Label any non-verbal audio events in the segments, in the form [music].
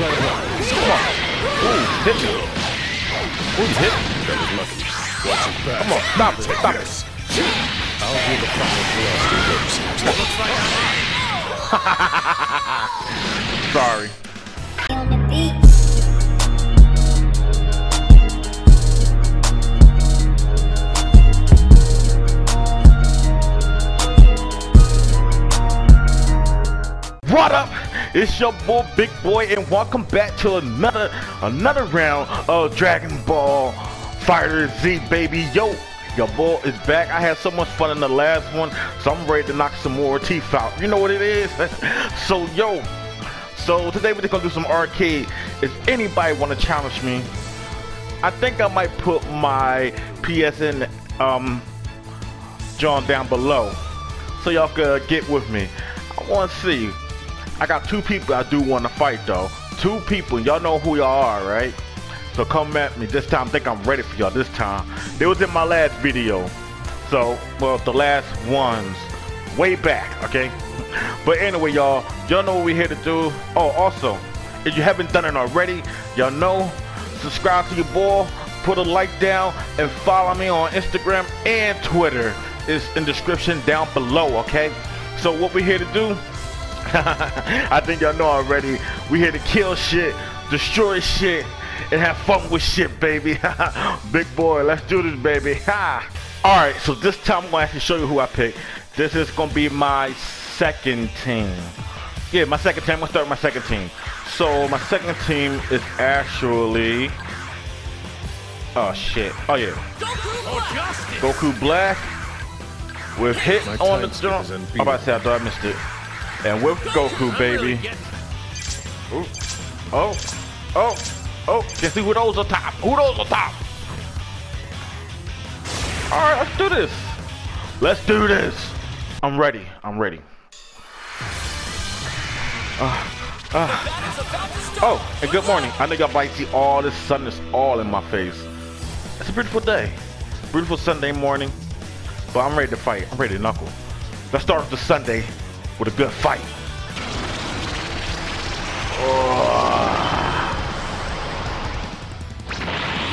try to block. Come on. Ooh, hit me. Ooh, you hit me. That was lucky. Come on, stop it, stop it. I'll do the proper velocity burst. Sorry. on the beat. What up? It's your boy Big Boy and welcome back to another another round of Dragon Ball Fighter Z baby. Yo, your boy is back. I had so much fun in the last one, so I'm ready to knock some more teeth out. You know what it is? [laughs] so yo, so today we're just gonna do some arcade. If anybody wanna challenge me, I think I might put my PSN um John down below so y'all could get with me. I want to see. I got two people I do want to fight though. Two people, y'all know who y'all are, right? So come at me this time. I think I'm ready for y'all this time. It was in my last video. So, well, the last ones way back, okay? [laughs] But anyway, y'all, y'all know what we're here to do. Oh, also, if you haven't done it already, y'all know, subscribe to your boy, put a like down, and follow me on Instagram and Twitter. It's in description down below, okay? So what we're here to do, [laughs] I think y'all know already. We here to kill shit, destroy shit, and have fun with shit, baby. [laughs] Big boy, let's do this, baby. Ha! [laughs] Alright, so this time I'm gonna actually show you who I picked. This is gonna be my second team. Yeah, my second team. I'm gonna start with my second team. So my second team is actually Oh shit. Oh yeah. Goku Black with hit on the jump. I'm about to say I thought I missed it. And with Goku, baby. Ooh. Oh. Oh. Oh. Guess who those on top? Who those on top? Alright, let's do this. Let's do this. I'm ready. I'm ready. Uh, uh. Oh, and good morning. I know y'all might see all this sun is all in my face. It's a beautiful day. Beautiful Sunday morning. But I'm ready to fight. I'm ready to knuckle. Let's start off the Sunday with a good fight. Oh.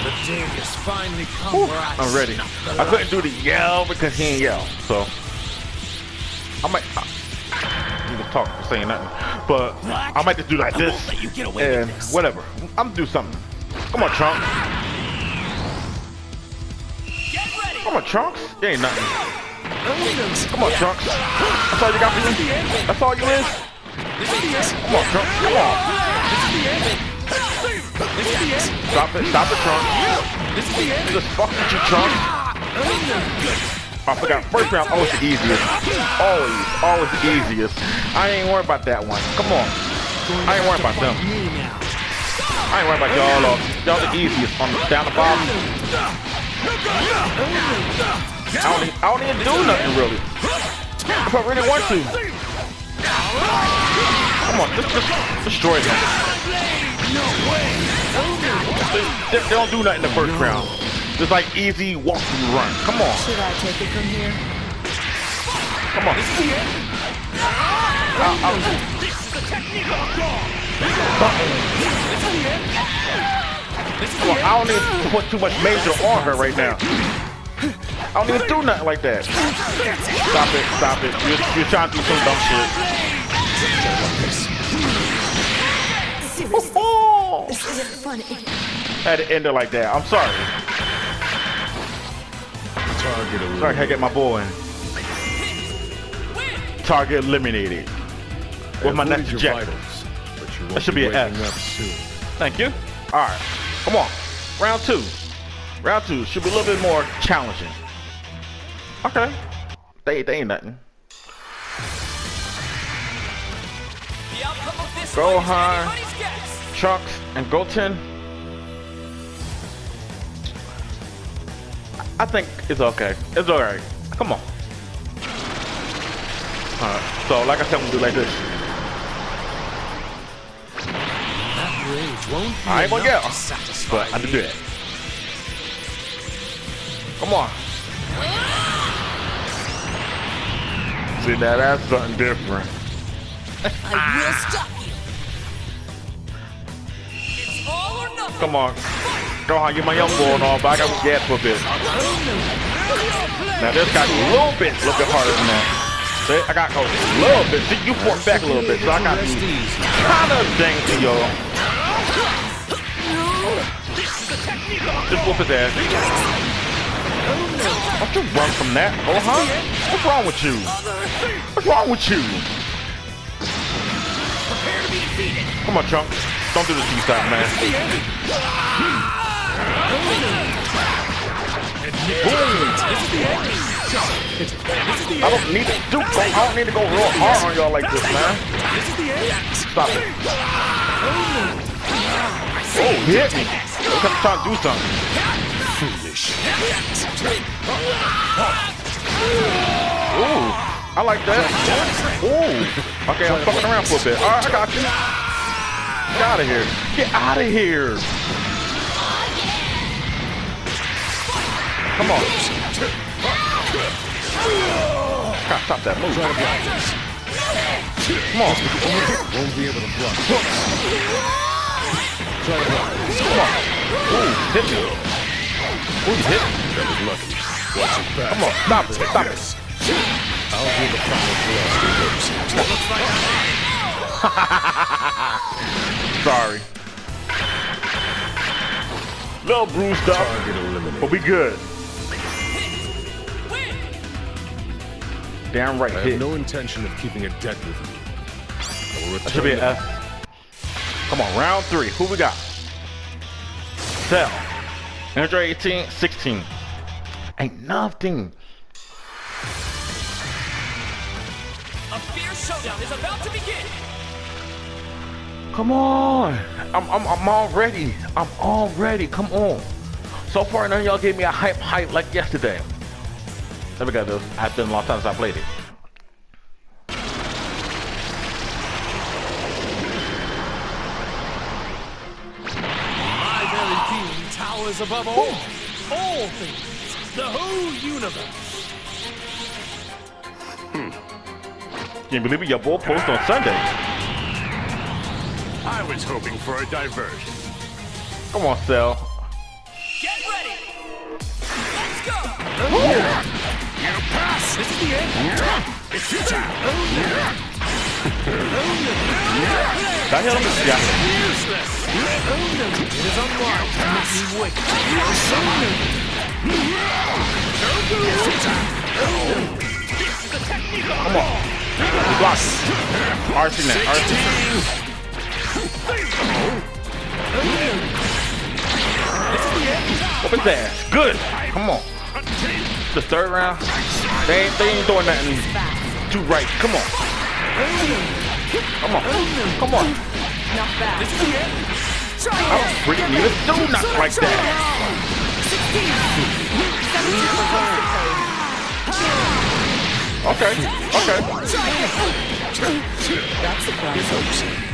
The day has finally come Whew, where I I'm ready. I couldn't do the yell because he ain't yell. So I might I, need to talk for saying nothing. But I might just do like I this you get away and this. whatever. I'm gonna do something. Come on, Trunks. Come on, Trunks. You ain't nothing. Come on, Trunks. That's all you got for me? That's all you is? Come on, Trunks. Come on. Stop it. Stop it, Trunks. Just fuck with you, Trunks. I forgot. First round, always the easiest. Always, always the easiest. I ain't worried about that one. Come on. I ain't worried about them. I ain't worried about y'all. Y'all the easiest on the, down the bottom. I don't, I don't even do nothing really. If I really want to. Come on, just, just destroy them. They, they, don't do nothing in the first round. Just like easy walk through run. Come on. Should I take it from here? Come on. Uh, uh, I'll- I'll- Come on, I don't need to put too much major on her right now. I don't even do nothing like that. Stop it, stop it. You're, you're trying to do some dumb shit. Seriously, Oh, oh. this isn't funny. had to end it like that. I'm sorry. Target eliminated. Sorry, I can't get my boy in. Target eliminated. With my next your eject. vitals, but you won't That should be an F. up soon. Thank you. All right, come on. Round two. Round two should be a little bit more challenging. Okay. They, they ain't nothing. The outcome of this Go fight is high. anybody's guess. Trunks and Goten. I think it's okay. It's alright. Come on. Alright. So like I said, gonna do like this. I ain't gonna to satisfy but I can do it. Come on. See now that's something different. I will stop you. Come on. Go on, get my young boy and all, but I got gas for a bit. Now this got a little bit, a little bit harder than that. See, I got a little bit. See, you fought back a little bit, so I got kind of dang to yo. Just whoop his ass. Don't you run from that, oh huh? What's wrong with you? What's wrong with you? Come on, Chunk. Don't do this to you, side, man. I don't need to do. I don't need to go real hard on y'all like this, man. Stop it. Oh, hit me. At trying to do something. Ooh, I like that. Ooh. Okay, I'm fucking around for a bit. All right, I got you. Get out of here. Get out of here. Come on. Gotta stop that move. Come on. Won't be able to block. Come on. Ooh, hit me. Oh, hit. That was lucky. Watch it back. Come on, stop it, stop it. I'll the final. Sorry. Little bruised up, but we good. Damn right I hit. have no intention of keeping a debt with me. That should be an F. Come on, round three. Who we got? Tell. 118, 16. Ain't nothing. A fierce showdown is about to begin. Come on. I'm, I'm, I'm already. I'm already. Come on. So far, none of y'all gave me a hype hype like yesterday. Never got this. I've been a long time since I played it. Towers above all, all things, the whole universe. Hmm. Can't believe it. Your boy post on Sunday. I was hoping for a diversion. Come on, Cell. Get ready! Let's go! You pass! This is the end. It's futile! Did I hit him? Yeah. Useless! It is unwise to make me wait. Come on. He blocked. RC now. RC. His ass. Good. Come on. The third round. They ain't, they ain't doing nothing too right. Come on. Come on. Come on. Not bad. I don't really need to do nothing like that. Okay. Okay. That's surprising.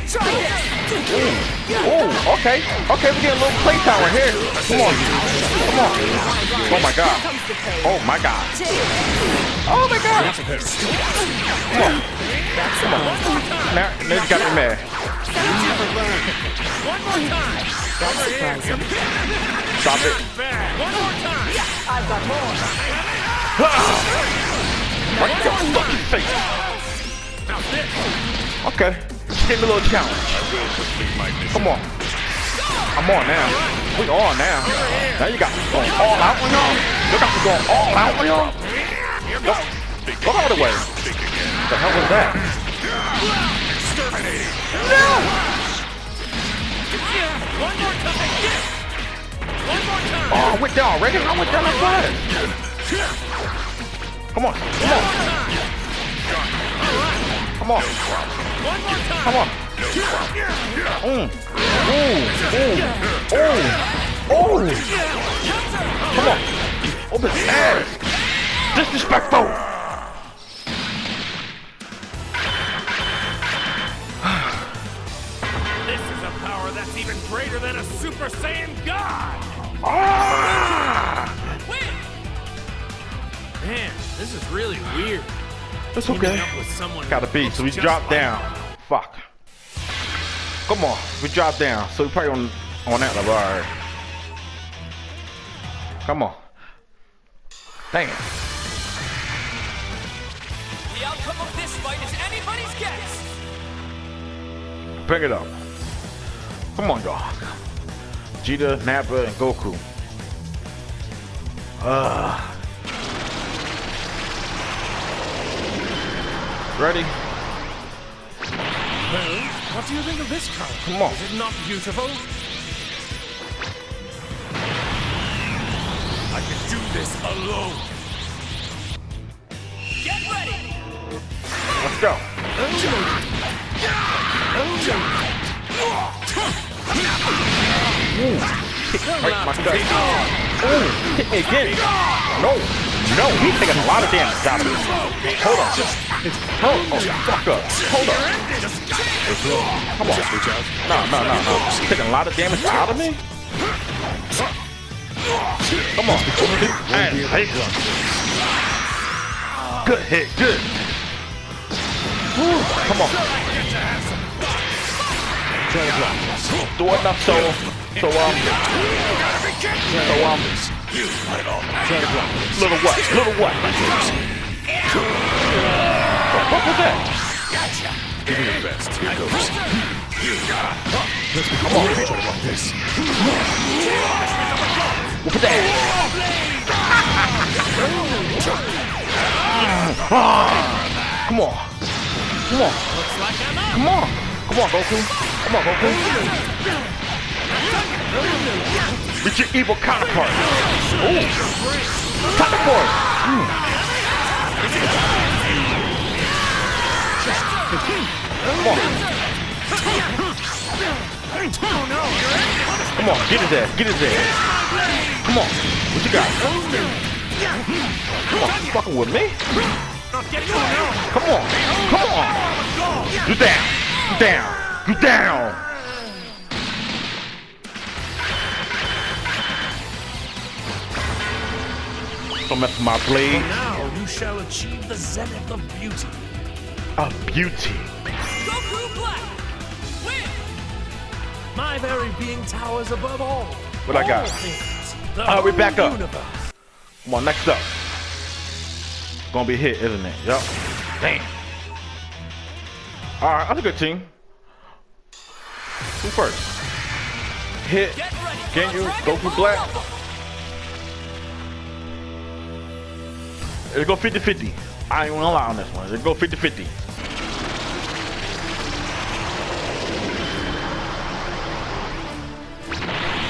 Ooh, okay. Okay, we get a little playtime right here. Come on. Come on. Oh my god. Oh my god. Oh my god. Come on. Come on. Now, now you got me mad. One more time! Stop it. One more time! I've got more. Right your fucking face. Okay. Give me a little challenge. Come on. I'm on now. We on now. Now you got going all out on. You got me going all out. Go, go all the way. The hell was that? Exterminating. One more time! Yes! One more time! Oh, I went down already? I went down that fast. Come on. Come on. Come on. One more time! Come on. Mm. Ooh. Ooh. Ooh. Ooh. Come on. Open his ass. Disrespectful. Even greater than a Super Saiyan God! Ah. Win! Man, this is really weird. Teaming okay. up with someone Gotta be. So we like down. Fuck. Come on. We dropped down. So we probably gonna On that level, alright. Come on. Dang it. The outcome of this fight is anybody's guess. Bring it up. Come on, y'all. Vegeta, Nappa, and Goku. Uh. Ready? Well, what do you think of this color? Come on. Is it not beautiful? I can do this alone. Get ready. Let's go. Right, my gut. Ooh, hit me again. No, no, he's taking a lot of damage out of me. Hold on. Oh, fuck up. Hold on. Come on. No, no, no, no. He's taking a lot of damage out of me? Come on. Good hit, good. Come on. Do enough so, so um, so um, little what, little what? What was that? Give me your best. Here goes. Come on. What was that? [laughs] Come on. Come on. Come on. Come on, Goku. Come on, Goku. It's your evil counterpart. Ooh. Teleport. Mm. Come on. Come on, get his ass, get his ass. Come on, what you got? Come on, fucking with me? Come on, come on. Down, you down, you down. Don't mess with my blade. Now you shall achieve the zenith of beauty. Of beauty. Goku Black. Win. My very being towers above all. What I got? All things. Alright, we whole back up. Universe. Come on, next up. Gonna be hit, isn't it? Yup. Damn. Alright, that's a good team. Who first? Hit. Can you Dragon Goku Black? Let's go 50-50. I ain't gonna lie on this one. Let's go 50-50.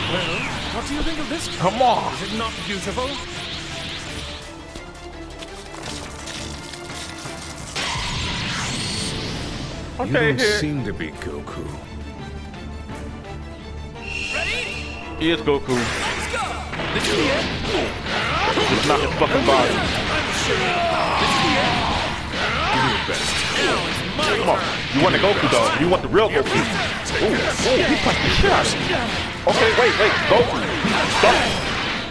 Well, what do you think of this? Come on. Is it not beautiful? You don't hit. seem to be Goku. Ready? He is Goku. Let's go. This is the end. It's not his fucking body. Give me your best. Come on. You want the Goku though. You want the real Goku. Ooh, ooh, he punched the shit out of me. Okay, wait, wait. Goku. Stop.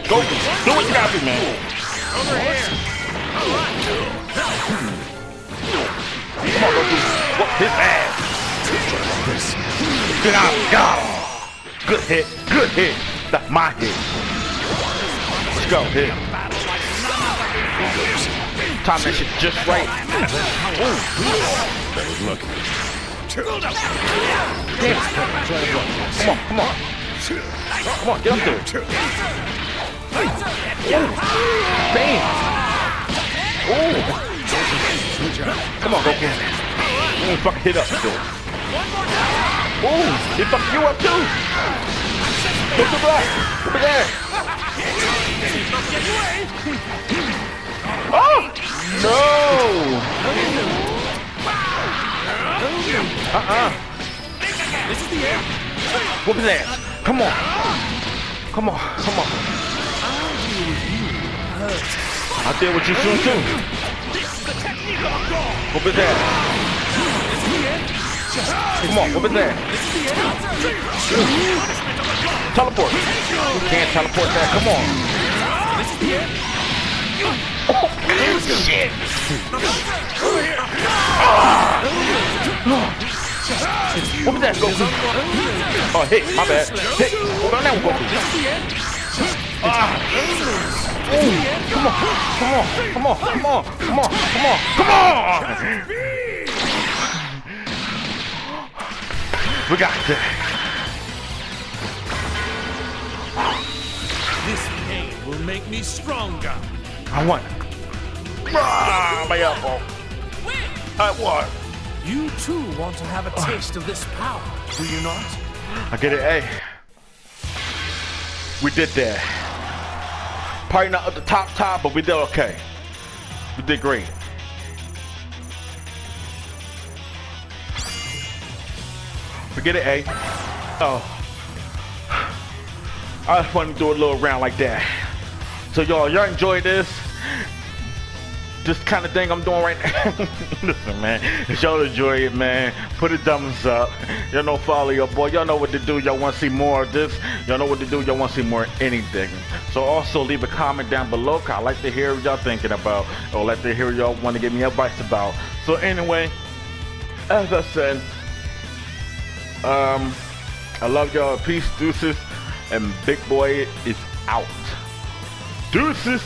Goku. Do what you gotta do, man. Over here. Come on, Goku. Whoop his ass. Get out. Got. Good hit. Good hit. That's my hit. Let's go. Hit. Time that shit just right. That was lucky. Come on, come on. Come on, get up there. Damn. Ooh. Come on, Goku. Ain't fucking hit up, dude. Ooh, he fucked you up too. Goku Black, over there. Oh! No! Uh-uh. This is the end. Whoop his ass. Come on. Come on. Come on. I'll deal with you soon too. Whoop his ass. Come on, whoop his ass. Teleport. You can't teleport that. Come on. Oh, shit. What was that, Goku? Oh, hit, my bad. Hit. Hold on now, Goku. Ah. Ooh, come on, come on, come on, come on, come on, come on, come on! We got this. This pain will make me stronger. I won. Ah, my elbow. Win! I won. You too want to have a taste of this power, do you not? I get it, hey. We did that. Probably not at the top top, but we did okay. We did great. Forget it, A. Oh. I just want to do a little round like that. So y'all, y'all enjoy this? This kind of thing I'm doing right now. [laughs] Listen, man, y'all enjoy it, man, put a thumbs up. Y'all know follow your boy. Y'all know what to do. Y'all want to see more of this. Y'all know what to do. Y'all want to see more anything. So also leave a comment down below. Cause I like to hear what y'all thinking about. Or like to hear y'all want to give me advice about. So anyway, as I said, um, I love y'all. Peace, deuces, and Big Boy is out. Deuces.